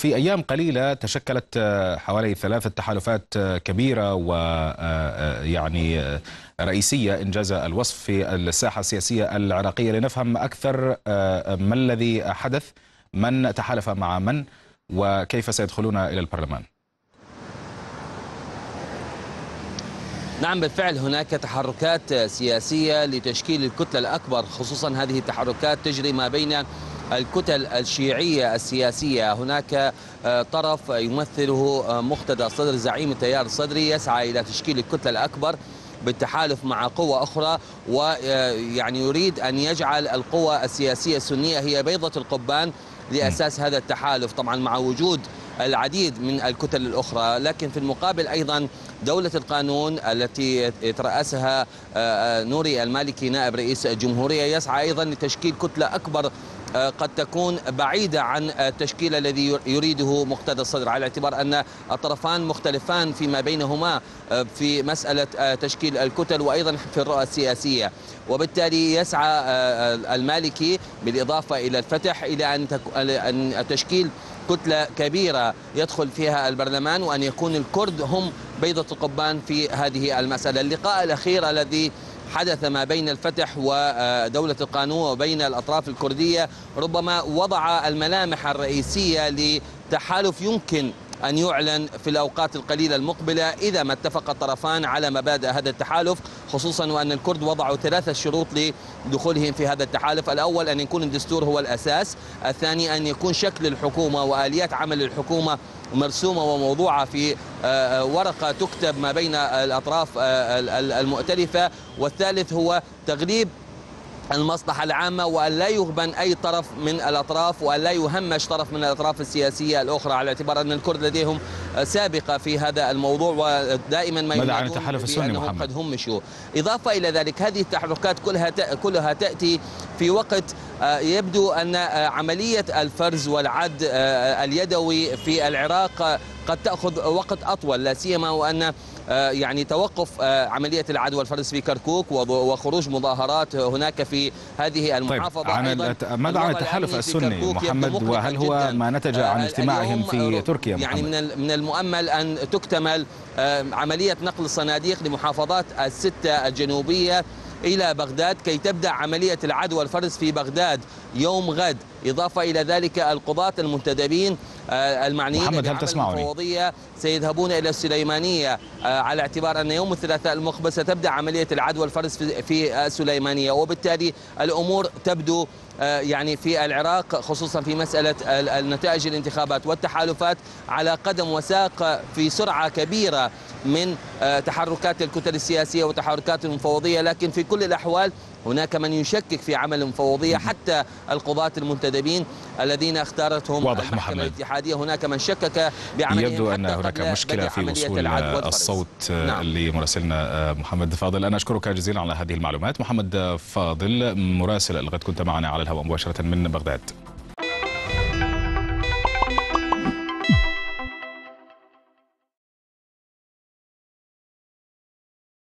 في أيام قليلة تشكلت حوالي ثلاثة تحالفات كبيرة ويعني رئيسية إنجاز الوصف في الساحة السياسية العراقية. لنفهم أكثر ما الذي حدث من تحالف مع من وكيف سيدخلون إلى البرلمان؟ نعم بالفعل هناك تحركات سياسية لتشكيل الكتلة الأكبر خصوصا هذه التحركات تجري ما بين الكتل الشيعية السياسية. هناك طرف يمثله مقتدى صدر زعيم التيار الصدري يسعى إلى تشكيل الكتلة الأكبر بالتحالف مع قوة أخرى ويعني يريد أن يجعل القوى السياسية السنية هي بيضة القبان لأساس هذا التحالف طبعا مع وجود العديد من الكتل الأخرى. لكن في المقابل أيضا دولة القانون التي يترأسها نوري المالكي نائب رئيس الجمهورية يسعى أيضا لتشكيل كتلة أكبر قد تكون بعيدة عن التشكيل الذي يريده مقتدى الصدر على اعتبار أن الطرفان مختلفان فيما بينهما في مسألة تشكيل الكتل وأيضا في الرؤى السياسية. وبالتالي يسعى المالكي بالإضافة إلى الفتح إلى أن تشكيل كتلة كبيرة يدخل فيها البرلمان وأن يكون الكرد هم بيضة القبان في هذه المسألة. اللقاء الأخير الذي حدث ما بين الفتح ودولة القانون وبين الأطراف الكردية ربما وضع الملامح الرئيسية لتحالف يمكن أن يعلن في الأوقات القليلة المقبلة إذا ما اتفق الطرفان على مبادئ هذا التحالف خصوصا وأن الكرد وضعوا ثلاثة شروط لدخولهم في هذا التحالف. الأول أن يكون الدستور هو الأساس. الثاني أن يكون شكل الحكومة وآليات عمل الحكومة مرسومة وموضوعة في ورقة تكتب ما بين الأطراف المؤتلفة. والثالث هو تغليب المصلحة العامة وأن لا يغبن أي طرف من الأطراف وأن لا يهمش طرف من الأطراف السياسية الأخرى على اعتبار أن الكرد لديهم سابقة في هذا الموضوع ودائما ما ماذا عن التحالف السني محمد؟ قد همشوا إضافة إلى ذلك هذه التحركات كلها كلها تأتي في وقت يبدو أن عملية الفرز والعد اليدوي في العراق قد تأخذ وقت أطول لا سيما وأن يعني توقف عملية العد والفرز في كركوك وخروج مظاهرات هناك في هذه المحافظة طيب عن أيضا ماذا عن التحالف السني محمد؟ وهل هو ما نتج عن اجتماعهم في تركيا محمد؟ يعني من من المؤمل أن تكتمل عملية نقل الصناديق لمحافظات الستة الجنوبية إلى بغداد كي تبدأ عملية العد والفرز في بغداد يوم غد. إضافة إلى ذلك القضاة المنتدبين المعنيين محمد هل تسمعني؟ سيذهبون إلى السليمانية على اعتبار أن يوم الثلاثاء المقبل ستبدأ عملية العد والفرز في السليمانية. وبالتالي الأمور تبدو يعني في العراق خصوصا في مسألة النتائج الانتخابات والتحالفات على قدم وساق في سرعة كبيرة. من تحركات الكتل السياسية وتحركات المفوضية لكن في كل الأحوال هناك من يشكك في عمل المفوضية حتى القضاة المنتدبين الذين اختارتهم واضح المحكمة محمد. الاتحادية هناك من شكك بعملهم يبدو أن هناك مشكلة في وصول. الصوت نعم. لمراسلنا محمد فاضل أنا أشكرك جزيلا على هذه المعلومات محمد فاضل مراسل الغد كنت معنا على الهواء مباشرة من بغداد